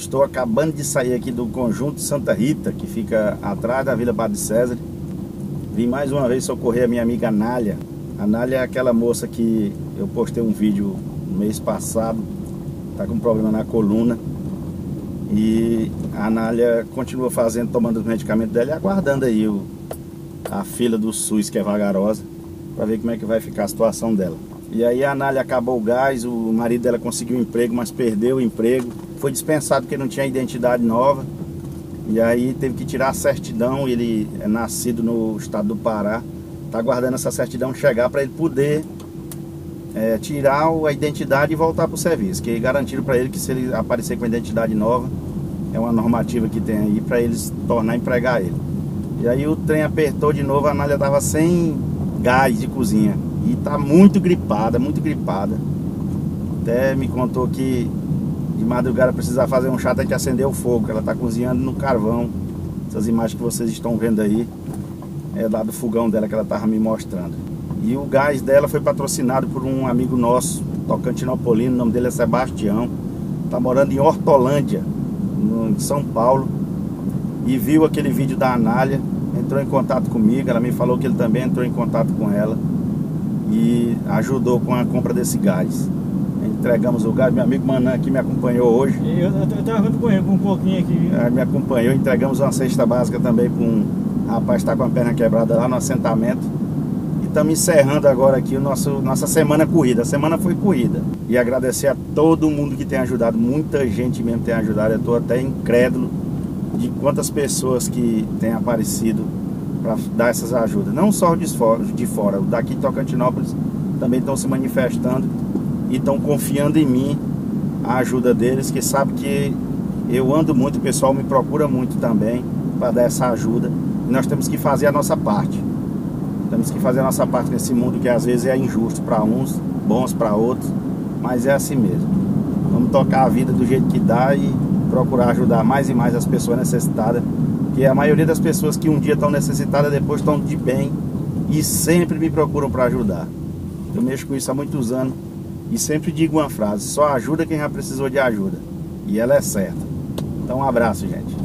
Estou acabando de sair aqui do conjunto Santa Rita, que fica atrás da Vila Padre César. Vim mais uma vez socorrer a minha amiga Anália. A Anália é aquela moça que eu postei um vídeo no mês passado, tá com problema na coluna. E a Anália continua fazendo, tomando os medicamentos dela e aguardando aí o, a fila do SUS, que é vagarosa, para ver como é que vai ficar a situação dela. E aí a Anália acabou o gás, o marido dela conseguiu um emprego, mas perdeu o emprego. Foi dispensado porque não tinha identidade nova. E aí teve que tirar a certidão, ele é nascido no estado do Pará. Está aguardando essa certidão chegar para ele poder é, tirar a identidade e voltar para o serviço. Que garantiram para ele que se ele aparecer com a identidade nova, é uma normativa que tem aí para eles tornar empregar ele. E aí o trem apertou de novo, a Anália estava sem gás de cozinha. E tá muito gripada, muito gripada. Até me contou que de madrugada precisar fazer um chá tem que acender o fogo. Ela tá cozinhando no carvão. Essas imagens que vocês estão vendo aí é lá do fogão dela que ela tava me mostrando. E o gás dela foi patrocinado por um amigo nosso, tocantinopolino, o nome dele é Sebastião. Tá morando em Hortolândia, em São Paulo. E viu aquele vídeo da Anália, entrou em contato comigo, ela me falou que ele também entrou em contato com ela e ajudou com a compra desse gás. Entregamos o gás, meu amigo Manan aqui me acompanhou hoje. Eu, estava junto com um pouquinho aqui. É, me acompanhou, entregamos uma cesta básica também para um rapaz que está com a perna quebrada lá no assentamento. E estamos encerrando agora aqui o nosso, nossa semana corrida. A semana foi corrida. E agradecer a todo mundo que tem ajudado, muita gente mesmo tem ajudado. Eu estou até incrédulo de quantas pessoas que têm aparecido para dar essas ajudas. Não só de fora, de fora, daqui de Tocantinópolis também estão se manifestando e estão confiando em mim a ajuda deles, que sabe que eu ando muito, o pessoal me procura muito também para dar essa ajuda. E nós temos que fazer a nossa parte. Temos que fazer a nossa parte nesse mundo que às vezes é injusto para uns, bons para outros, mas é assim mesmo. Vamos tocar a vida do jeito que dá e procurar ajudar mais e mais as pessoas necessitadas que a maioria das pessoas que um dia estão necessitadas depois estão de bem e sempre me procuram para ajudar. Eu mexo com isso há muitos anos e sempre digo uma frase: só ajuda quem já precisou de ajuda. E ela é certa. Então, um abraço, gente.